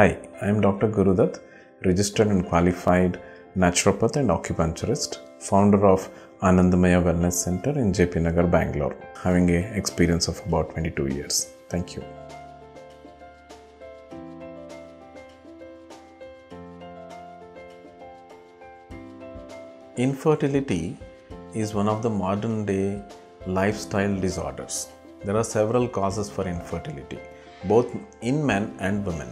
Hi, I am Dr. Gurudat, registered and qualified naturopath and acupuncturist, founder of Anandamaya Wellness Center in JP Nagar, Bangalore, having a experience of about 22 years. Thank you. Infertility is one of the modern day lifestyle disorders. There are several causes for infertility, both in men and women.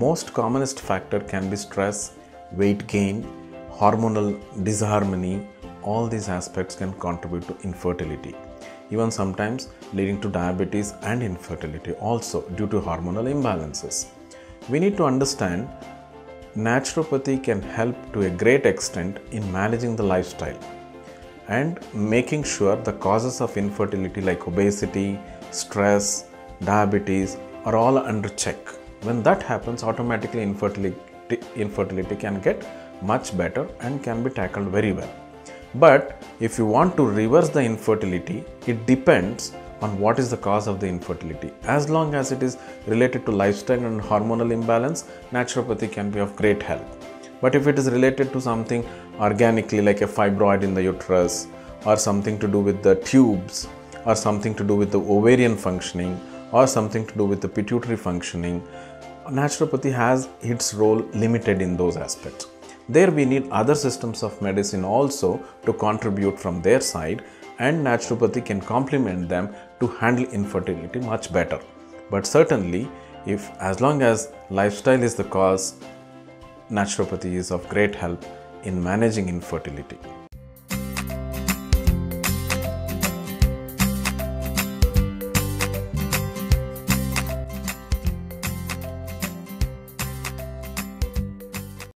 Most commonest factor can be stress, weight gain, hormonal disharmony. All these aspects can contribute to infertility. Even sometimes leading to diabetes and infertility also due to hormonal imbalances. We need to understand naturopathy can help to a great extent in managing the lifestyle and making sure the causes of infertility like obesity, stress, diabetes are all under check. When that happens, automatically infertility, infertility can get much better and can be tackled very well. But if you want to reverse the infertility, it depends on what is the cause of the infertility. As long as it is related to lifestyle and hormonal imbalance, naturopathy can be of great help. But if it is related to something organically like a fibroid in the uterus or something to do with the tubes or something to do with the ovarian functioning or something to do with the pituitary functioning, naturopathy has its role limited in those aspects. There we need other systems of medicine also to contribute from their side and naturopathy can complement them to handle infertility much better. But certainly, if as long as lifestyle is the cause, naturopathy is of great help in managing infertility.